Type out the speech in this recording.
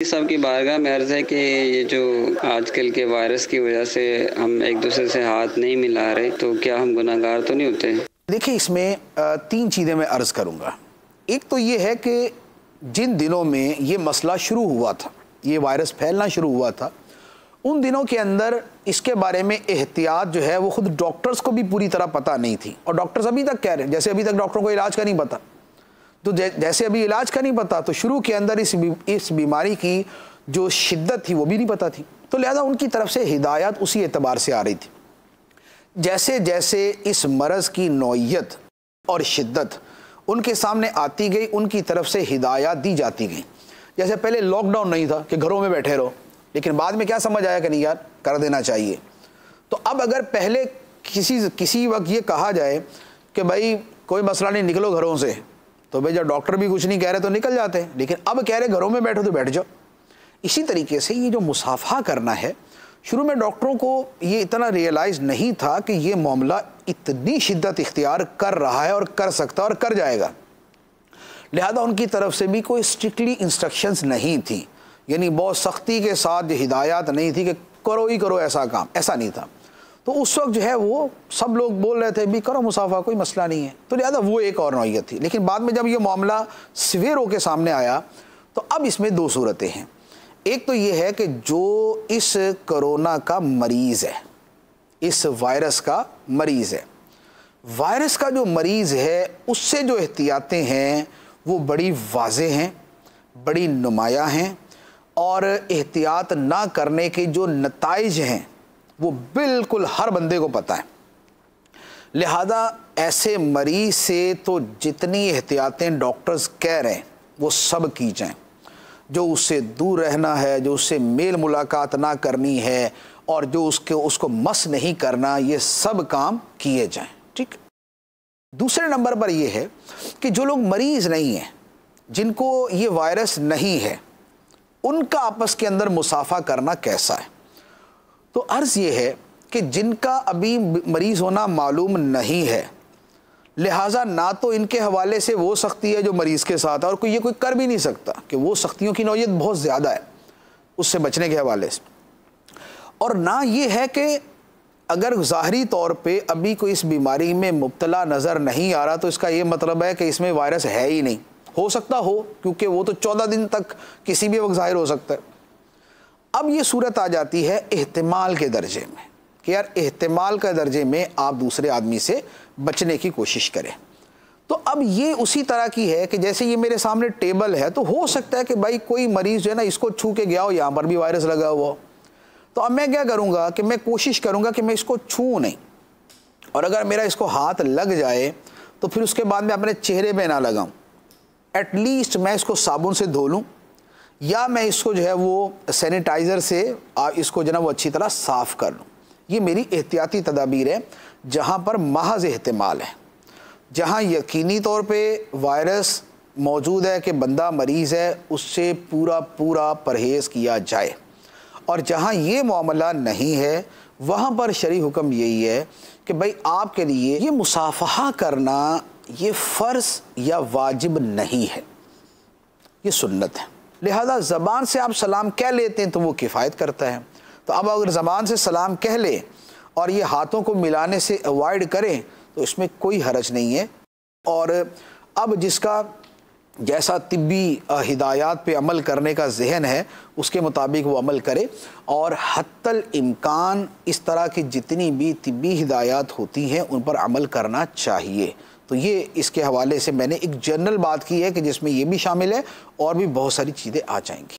साहब की बारगाह में अर्ज़ है कि ये जो आजकल के वायरस की वजह से हम एक दूसरे से हाथ नहीं मिला रहे तो क्या हम गुनागार तो नहीं होते? देखिए, इसमें तीन चीज़ें मैं अर्ज़ करूँगा। एक तो ये है कि जिन दिनों में ये मसला शुरू हुआ था, ये वायरस फैलना शुरू हुआ था, उन दिनों के अंदर इसके बारे में एहतियात जो है, वो खुद डॉक्टर्स को भी पूरी तरह पता नहीं थी। और डॉक्टर्स अभी तक कह रहे हैं, जैसे अभी तक डॉक्टरों को इलाज का नहीं पता। तो जैसे अभी इलाज का नहीं पता तो शुरू के अंदर इस इस बीमारी की जो शिद्दत थी, वो भी नहीं पता थी। तो लिहाजा उनकी तरफ़ से हिदायत उसी एतबार से आ रही थी। जैसे जैसे इस मरज़ की नौीयत और शिद्दत उनके सामने आती गई, उनकी तरफ़ से हिदायत दी जाती गई। जैसे पहले लॉकडाउन नहीं था कि घरों में बैठे रहो, लेकिन बाद में क्या समझ आया कि नहीं यार, कर देना चाहिए। तो अब अगर पहले किसी किसी वक्त ये कहा जाए कि भाई, कोई मसला नहीं, निकलो घरों से तो भाई जब डॉक्टर भी कुछ नहीं कह रहे तो निकल जाते। हैं लेकिन अब कह रहे घरों में बैठो तो बैठ जाओ। इसी तरीके से ये जो मुसाफा करना है, शुरू में डॉक्टरों को ये इतना रियलाइज़ नहीं था कि ये मामला इतनी शिद्दत इख्तियार कर रहा है और कर सकता और कर जाएगा। लिहाजा उनकी तरफ़ से भी कोई स्ट्रिक्टली इंस्ट्रक्शंस नहीं थी। यानी बहुत सख्ती के साथ हिदायत नहीं थी कि करो ही करो ऐसा काम, ऐसा नहीं था। तो उस वक्त जो है वो सब लोग बोल रहे थे, भी करो मुसाफा, कोई मसला नहीं है। तो लिहाजा वो एक और नौीयत थी। लेकिन बाद में जब ये मामला सवेरों के सामने आया तो अब इसमें दो सूरतें हैं। एक तो ये है कि जो इस कोरोना का मरीज़ है, इस वायरस का मरीज़ है, वायरस का जो मरीज़ है, उससे जो एहतियातें हैं, वो बड़ी वाज हैं, बड़ी नुमाया हैं और एहतियात ना करने के जो नतज हैं वो बिल्कुल हर बंदे को पता है। लिहाजा ऐसे मरीज़ से तो जितनी एहतियातें डॉक्टर्स कह रहे हैं, वो सब की जाएँ। जो उससे दूर रहना है, जो उससे मेल मुलाकात ना करनी है, और जो उसके, उसको मस नहीं करना, ये सब काम किए जाएँ, ठीक? दूसरे नंबर पर ये है कि जो लोग मरीज़ नहीं हैं, जिनको ये वायरस नहीं है, उनका आपस के अंदर मुसाफा करना कैसा है? तो अर्ज़ ये है कि जिनका अभी मरीज़ होना मालूम नहीं है, लिहाजा ना तो इनके हवाले से वो सख्ती है जो मरीज़ के साथ है, और कोई ये कोई कर भी नहीं सकता कि वो सख्तियों की नौीयत बहुत ज़्यादा है उससे बचने के हवाले से। और ना ये है कि अगर ज़ाहरी तौर पे अभी कोई इस बीमारी में मुबतला नज़र नहीं आ रहा तो इसका ये मतलब है कि इसमें वायरस है ही नहीं। हो सकता हो, क्योंकि वो तो चौदह दिन तक किसी भी वक्त ज़ाहिर हो सकता है। अब ये सूरत आ जाती है अहतमाल के दर्जे में कि यार अहतमाल का दर्जे में आप दूसरे आदमी से बचने की कोशिश करें। तो अब ये उसी तरह की है कि जैसे ये मेरे सामने टेबल है तो हो सकता है कि भाई कोई मरीज़ जो है ना इसको छू के गया हो, यहाँ पर भी वायरस लगा हुआ तो अब मैं क्या करूँगा कि मैं कोशिश करूँगा कि मैं इसको छू नहीं। और अगर मेरा इसको हाथ लग जाए तो फिर उसके बाद मैं अपने चेहरे पे ना लगाऊँ। एटलीस्ट मैं इसको साबुन से धो लूँ। या मैं इसको जो है वो सैनिटाइज़र से इसको जो है वो अच्छी तरह साफ़ कर लूँ। ये मेरी एहतियाती तदाबीर है, जहाँ पर महज अहतमाल है। जहाँ यकीनी तौर पे वायरस मौजूद है कि बंदा मरीज़ है, उससे पूरा पूरा परहेज़ किया जाए। और जहाँ ये मामला नहीं है, वहाँ पर शरी हुक्म यही है कि भाई आपके लिए ये मुसाफहा करना ये फ़र्ज़ या वाजिब नहीं है। ये सुन्नत है। लिहाजा ज़बान से आप सलाम कह लेते हैं तो वो किफ़ायत करता है। तो अब अगर ज़बान से सलाम कह ले और ये हाथों को मिलाने से अवॉइड करें तो इसमें कोई हरज नहीं है। और अब जिसका जैसा तिब्बी हिदायत पे अमल करने का जहन है, उसके मुताबिक वो अमल करे। और हत्तल इम्कान इस तरह की जितनी भी तिब्बी हिदायत होती हैं, उन पर अमल करना चाहिए। तो ये इसके हवाले से मैंने एक जनरल बात की है कि जिसमें ये भी शामिल है और भी बहुत सारी चीज़ें आ जाएँगी।